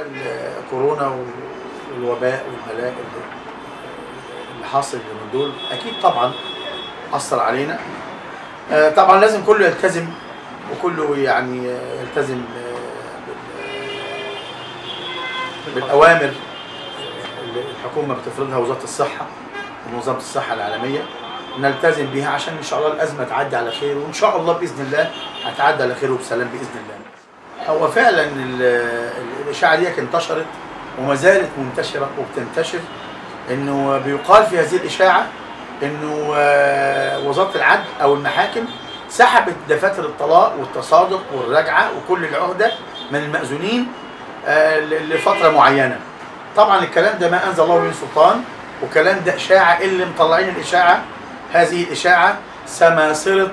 الكورونا والوباء والبلاء اللي حاصل من دول أكيد طبعا أثر علينا آه، طبعا لازم كله يلتزم وكله يعني يلتزم بال- بالأوامر اللي الحكومة بتفرضها وزارة الصحة ومنظمه الصحة العالمية نلتزم بيها عشان إن شاء الله الأزمة تعدي على خير وإن شاء الله بإذن الله هتعدي على خير وبسلام بإذن الله. هو فعلا ال- ال- الإشاعة دي انتشرت وما زالت منتشرة وبتنتشر إنه بيقال في هذه الإشاعة إنه آه، وزارة العدل أو المحاكم سحبت دفاتر الطلاق والتصادق والرجعة وكل العهدة من المأذونين آه، لفترة معينة. طبعا الكلام ده ما أنزل الله من سلطان وكلام ده إشاعة اللي مطلعين الإشاعة هذه الإشاعة سماسرة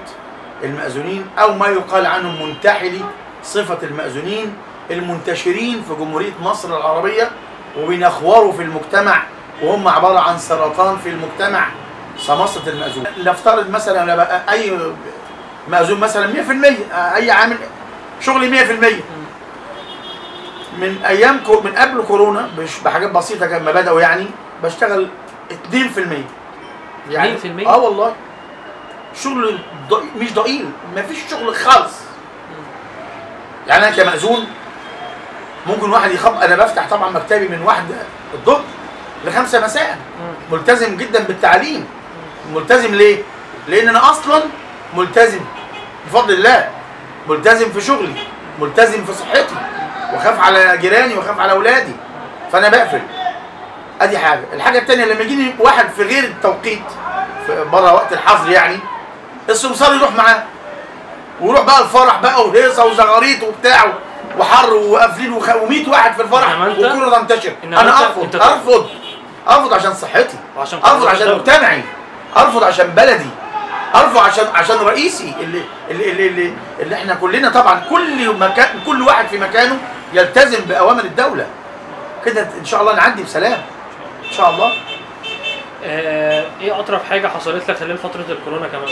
المأذونين أو ما يقال عنهم منتحلي صفة المأذونين المنتشرين في جمهورية مصر العربية وبينخوروا في المجتمع وهم عبارة عن سرطان في المجتمع. سماسره المأذون. نفترض مثلا أي مأذون مثلا 100% أي عامل شغلي 100% من أيام كو من قبل كورونا مش بحاجات بسيطة كان ما بدأوا يعني بشتغل 2% يعني 2%؟ آه والله. شغل مش ضئيل مفيش شغل خالص. يعني أنا كمأذون ممكن واحد يخب أنا بفتح طبعا مكتبي من واحدة الظهر لخمسة مساء. ملتزم جدا بالتعليم. ملتزم ليه؟ لأن أنا أصلا ملتزم بفضل الله. ملتزم في شغلي. ملتزم في صحتي. وأخاف على جيراني وأخاف على أولادي. فأنا بقفل. أدي حاجة. الحاجة الثانية لما يجيني واحد في غير التوقيت بره وقت الحظر يعني السمسار يروح معاه. ويروح بقى الفرح بقى وهيصة وزغاريط وبتاع وحر وقافلين و100 واحد في الفرح وكله تنتشر إنما أنا أرفض أرفض. أرفض عشان صحتي. وعشان أرفض عشان. مجتمعي. أرفض عشان بلدي. أرفض عشان عشان رئيسي. اللي اللي اللي, اللي, اللي إحنا كلنا طبعا كل مكان كل واحد في مكانه يلتزم بأوامر الدولة. كده إن شاء الله نعدي بسلام. إن شاء الله. آه، إيه أطرف حاجة حصلت لك خلال فترة الكورونا كمان؟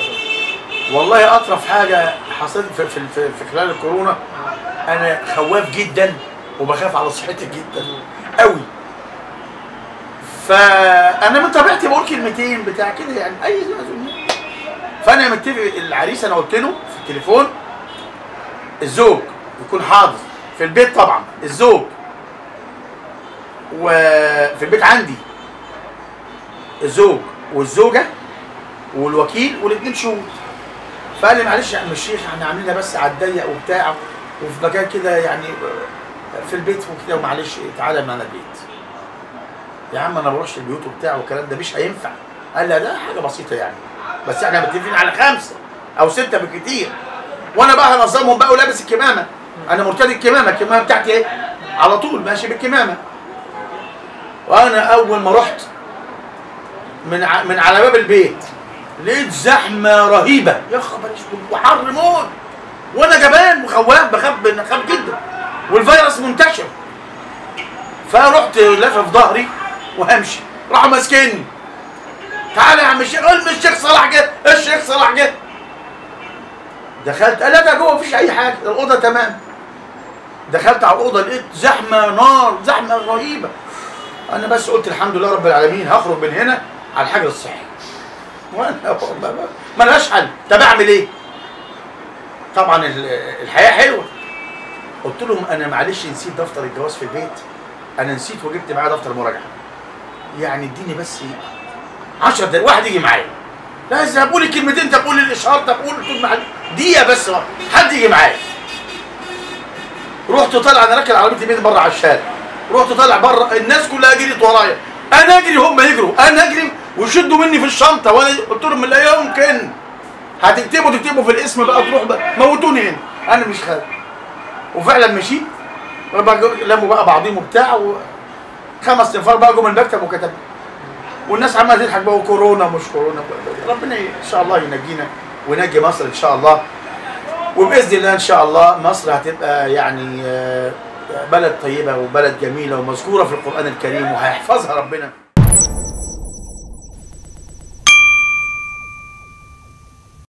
والله أطرف حاجة حصلت في, في, في, في خلال الكورونا أنا خواف جدا وبخاف على صحتي جدا قوي. فأنا من طبيعتي بقول كلمتين بتاع كده يعني أي. فأنا متفق العريس أنا قلت له في التليفون الزوج يكون حاضر في البيت طبعا الزوج وفي البيت عندي. الزوج والزوجة والوكيل والاثنين شهود فقال لي معلش يا عم الشيخ إحنا عاملينها بس على الضيق وبتاع وفي مكان كده يعني في البيت وكده ومعلش تعالى معانا البيت. يا عم أنا ما بروحش البيوت وبتاع والكلام ده مش هينفع. قال لي ده حاجة بسيطة يعني. بس إحنا متفقين على خمسة أو ستة بالكتير. وأنا بقى هنظمهم بقى ولابس الكمامة. أنا مرتدي الكمامة. الكمامة بتاعتي إيه؟ على طول ماشي بالكمامة. وأنا أول ما رحت من ع... من على باب البيت لقيت زحمة رهيبة. يا خبر أسود وحر موت وأنا جبان وخواف بخاف بخاف جدا. والفيروس منتشر. فرحت لافف ظهري وهمشي. راحوا ماسكيني. تعالى يا عم الشيخ قال الشيخ صلاح جه. الشيخ صلاح جه. دخلت قال لا ده جوه مفيش أي حاجة. الأوضة تمام. دخلت على الأوضة لقيت زحمة نار زحمة رهيبة. أنا بس قلت الحمد لله رب العالمين هخرج من هنا على الحجر الصحي. ملهاش حل. طب أعمل إيه؟ طبعا ال- الحياة حلوة. قلت لهم أنا معلش نسيت دفتر الجواز في البيت. أنا نسيت وجبت معايا دفتر مراجعة. يعني اديني بس 10 دقايق. واحد يجي معايا. لا اذهبوا لي كلمتين طب قول الإشهار طب قول ما دقيقة بس. حد يجي معايا. رحت طالع أنا راكب عربيه البيت بره على الشارع. رحت طالع بره الناس كلها جريت ورايا. أنا أجري هم يجروا. أنا أجري ويشدوا مني في الشنطة وأنا قلت لهم لا يمكن. هتكتبوا تكتبوا في الاسم بقى تروح بقى. موتوني هنا. أنا مش خايف. وفعلا مشيت. لموا بقى بعضهم وبتاع خمس نفار بقى جم المكتب وكتبوا. والناس عمالة تضحك بقى وكورونا مش كورونا. ربنا إن شاء الله ينجينا وينجي مصر إن شاء الله. وبإذن الله إن شاء الله مصر هتبقى يعني آه، بلد طيبة وبلد جميلة ومذكورة في القرآن الكريم وهيحفظها ربنا.